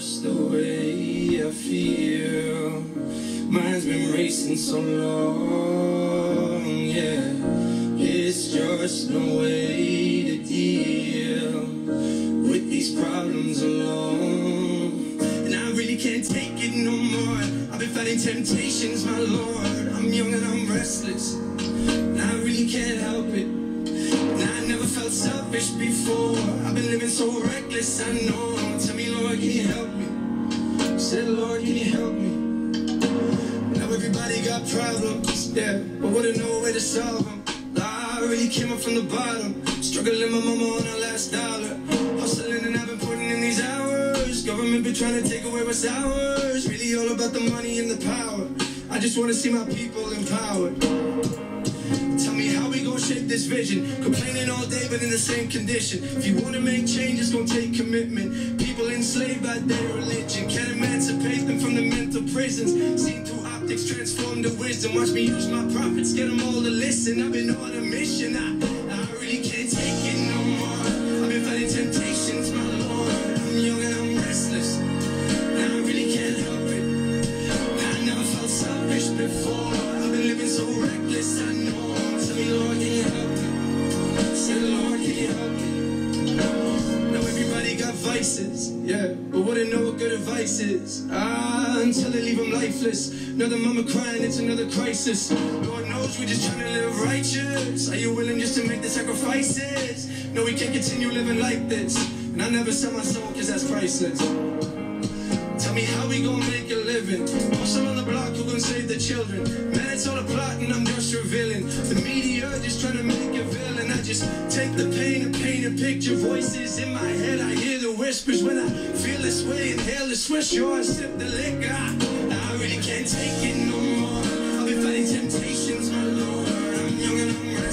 the way I feel. Mine's been racing so long, yeah. It's just no way to deal with these problems alone. And I really can't take it no more. I've been fighting temptations, my lord. I'm young and I'm restless. And I really can't help it. I never felt selfish before. I've been living so reckless, I know. Tell me, Lord, can you help me? Said, Lord, can you help me? Now everybody got problems, yeah, but wouldn't know a way to solve them. I really came up from the bottom, struggling my mama on her last dollar. Hustling and I've been putting in these hours. Government been trying to take away what's ours. Really all about the money and the power. I just wanna see my people empowered. Shape this vision. Complaining all day, but in the same condition. If you wanna make change, it's gonna take commitment. People enslaved by their religion can't emancipate them from the mental prisons. Seen through optics, transform to wisdom. Watch me use my prophets, get them all to listen. I've been on a mission. I, I really can't take it no more. Now everybody got vices, yeah, but wouldn't know what good advice is. Ah, until they leave them lifeless. Another mama crying, it's another crisis. Lord knows we're just trying to live righteous. Are you willing just to make the sacrifices? No, we can't continue living like this. And I never sell my soul, cause that's priceless. Tell me how we gonna make a living. Hustle on the block, save the children? Man, it's all a plot and I'm just revealing. The media just trying to make a villain. I just take the pain and paint a picture. Voices in my head, I hear the whispers when I feel this way. Inhale the swish, or I sip the liquor. I, really can't take it no more. I've been fighting temptations, my lord. I'm young and I'm restless.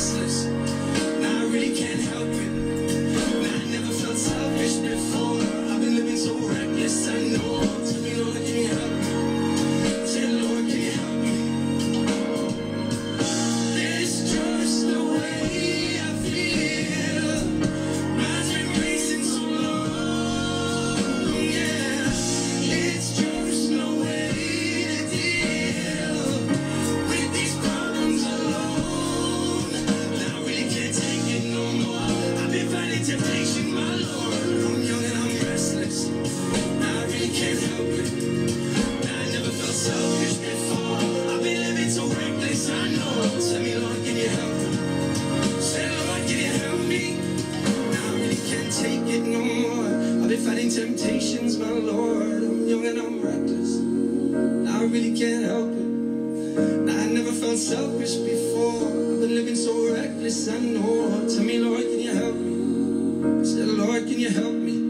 Really can't help it. I never felt selfish before. I've been living so reckless, I know. Tell me, Lord, can you help me? Say, Lord, can you help me?